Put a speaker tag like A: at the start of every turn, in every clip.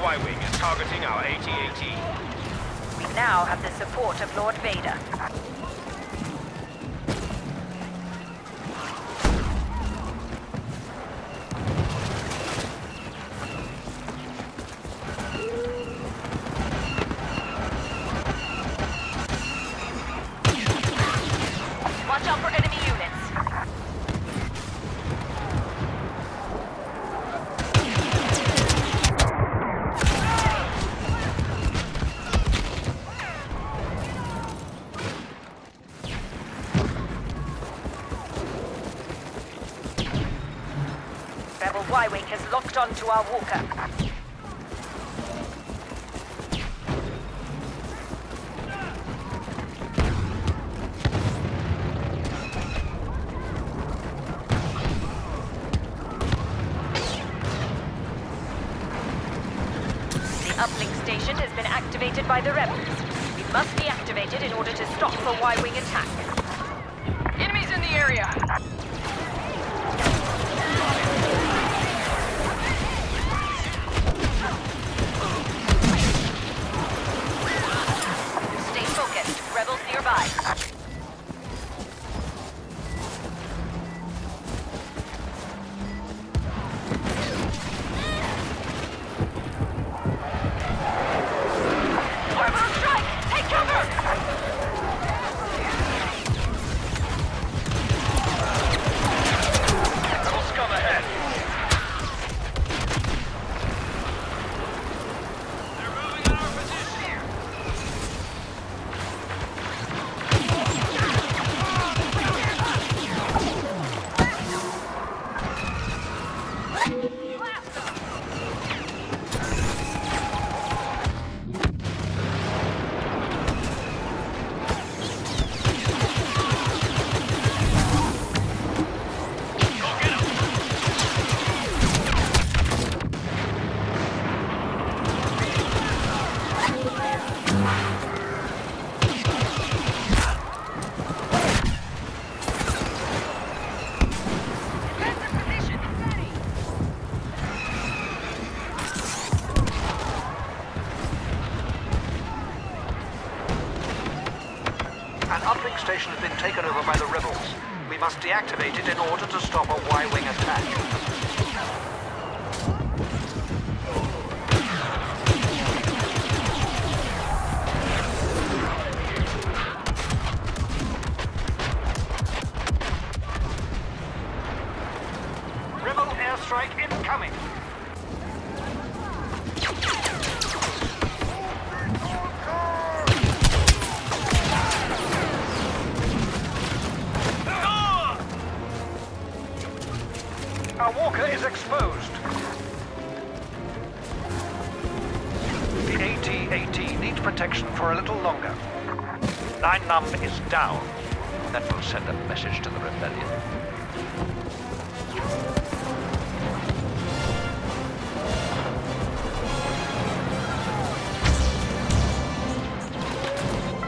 A: Y-Wing is targeting our AT-AT.
B: We now have the support of Lord Vader. Watch out for enemy units. Rebel Y-Wing has our walker. The uplink station has been activated by the rebels. We must be activated in order to stop the Y-Wing attack. Enemies in the area! Nearby.
C: Rebels. We must deactivate it in order to stop a Y-wing attack. Walker is exposed. The AT-AT needs protection for a little longer. Nien Nunb is down. That will send a message to the rebellion.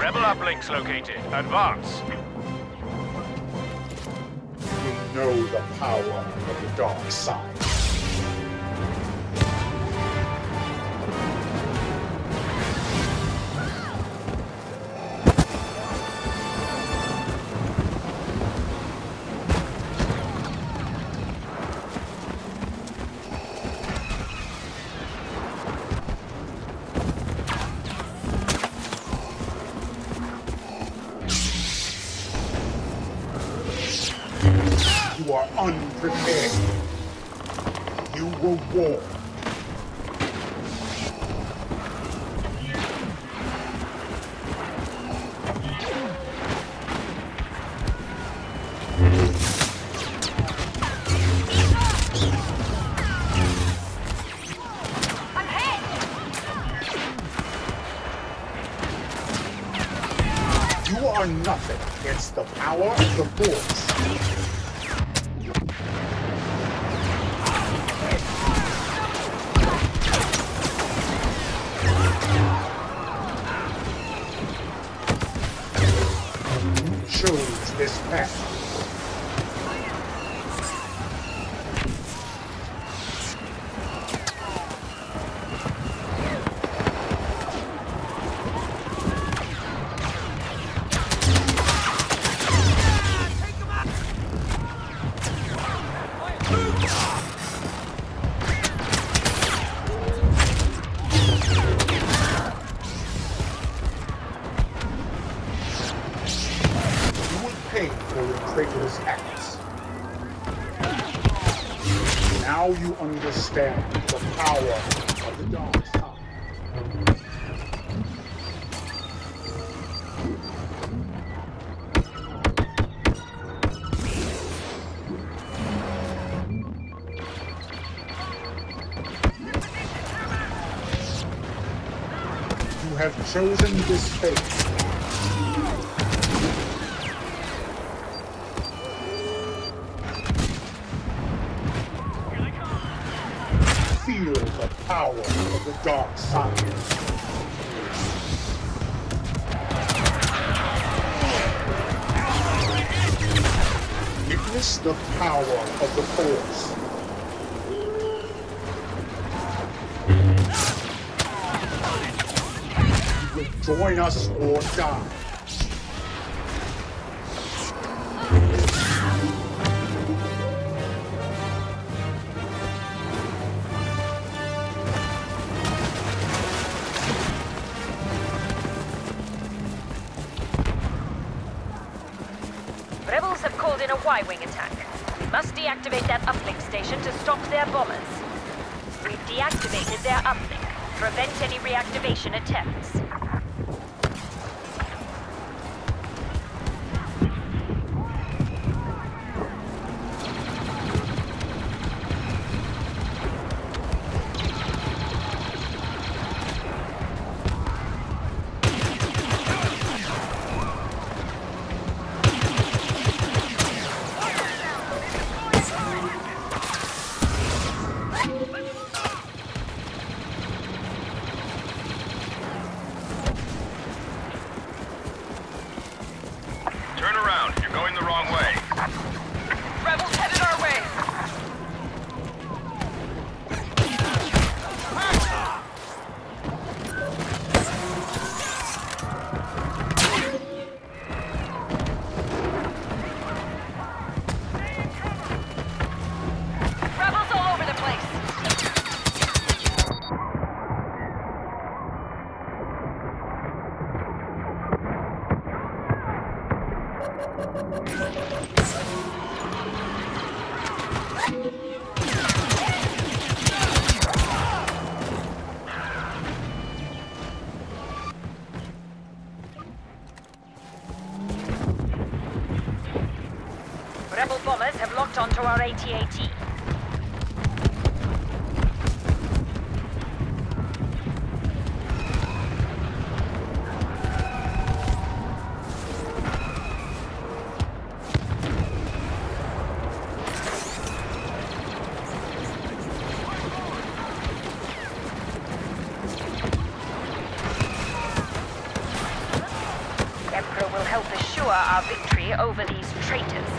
A: Rebel uplinks located. Advance.
D: Know the power of the dark side. Against the power of the Force. Now you understand the power of the dog's tongue. You have chosen this fate. Power of the dark side. Witness the power of the Force. You will join us or die.
B: Rebels have called in a Y-wing attack. We must deactivate that uplink station to stop their bombers. We've deactivated their uplink. Prevent any reactivation attempts. Over these traitors.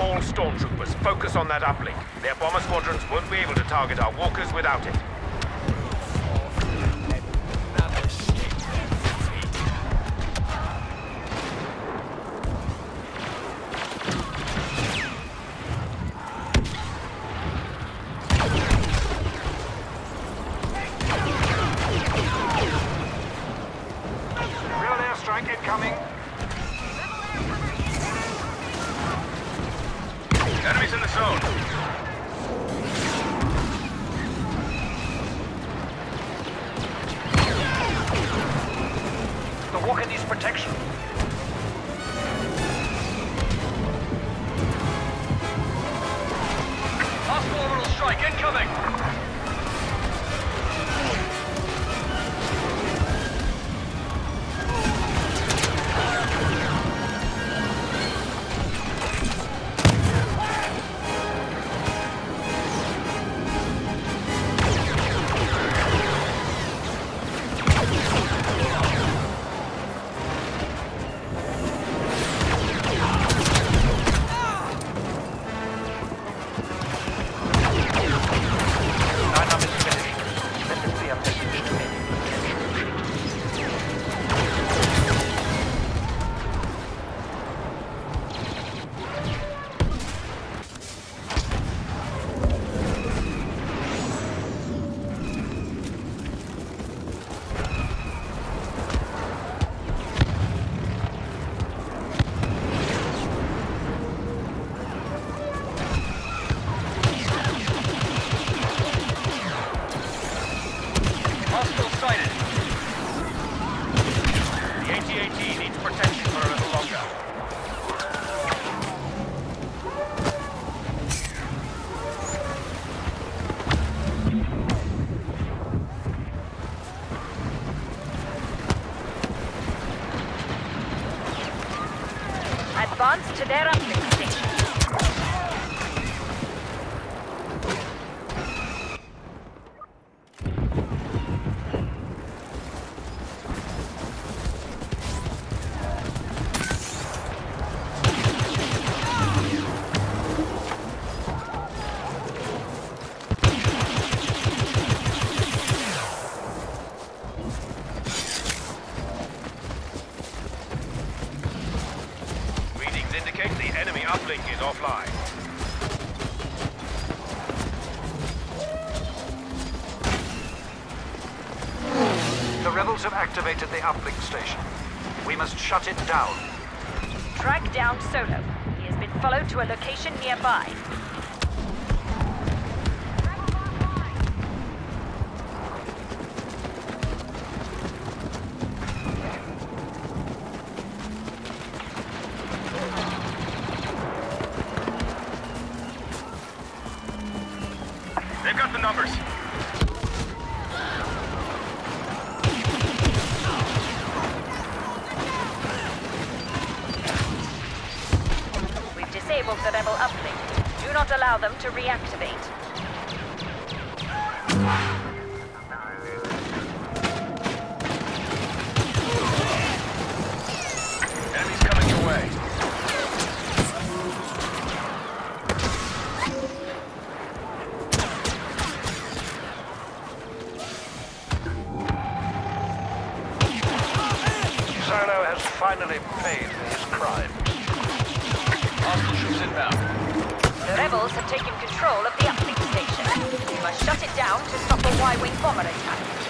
A: All stormtroopers, focus on that uplink. Their bomber squadrons won't be able to target our walkers without it. The zone.
C: The walker needs protection.
B: Advance to their uplink
A: The
C: rebels have activated the uplink station. We must shut it down.
B: Track down Solo. He has been followed to a location nearby.
A: Numbers.
B: We've disabled the rebel uplink. Do not allow them to reactivate.
C: Finally paid for his crime.
A: Hostile troops inbound.
B: The rebels have taken control of the uplink station. We must shut it down to stop a Y-wing bomber attack.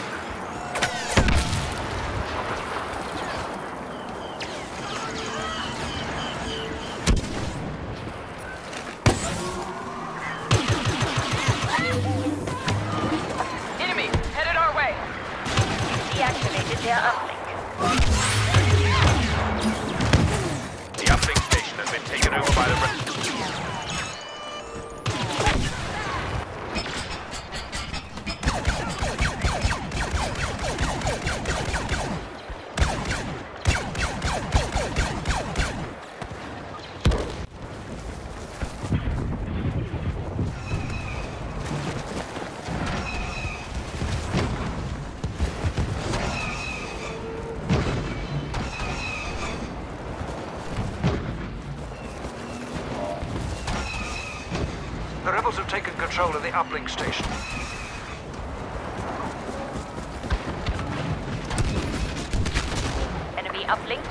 A: The
C: rebels have taken control of the uplink station.
B: Enemy uplink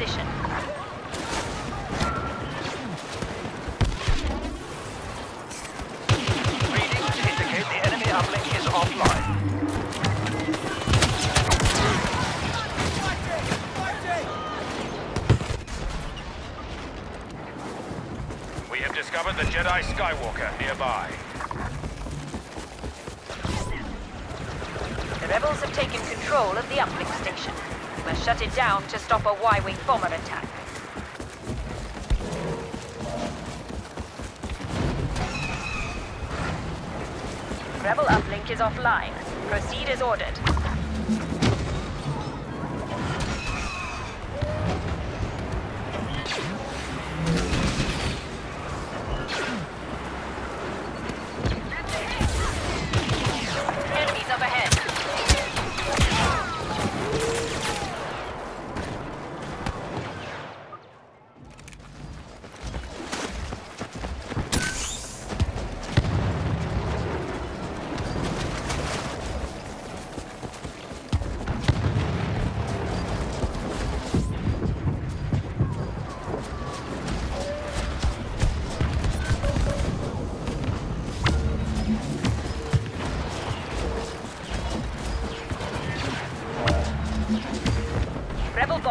A: position.
C: Readings indicate the enemy uplink is offline.
A: We have discovered the Jedi Skywalker nearby.
B: The rebels have taken control of the uplink station. Must shut it down to stop a Y-wing bomber attack. Rebel uplink is offline. Proceed as ordered.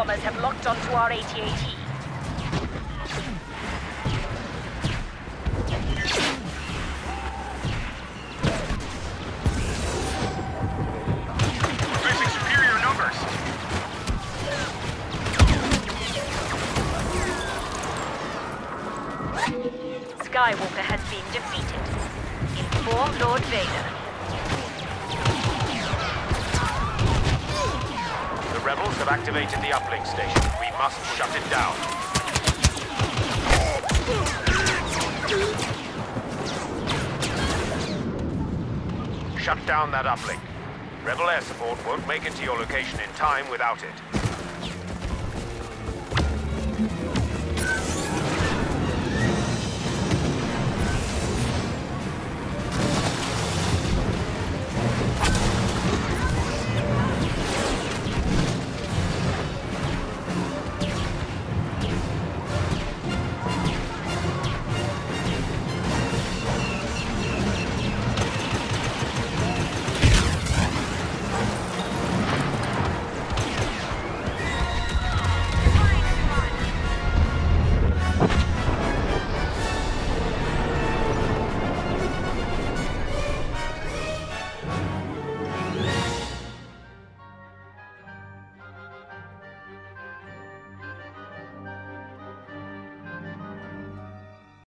B: bombers have locked onto our ATAT.
A: The rebels have activated the uplink station. We must shut it down. Shut down that uplink. Rebel air support won't make it to your location in time without it.